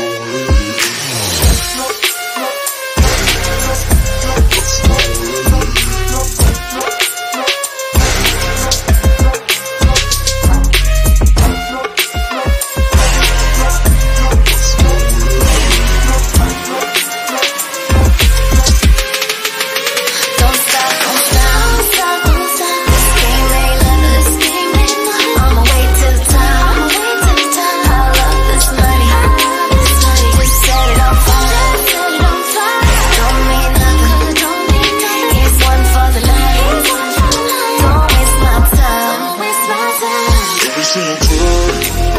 Oh. every single day.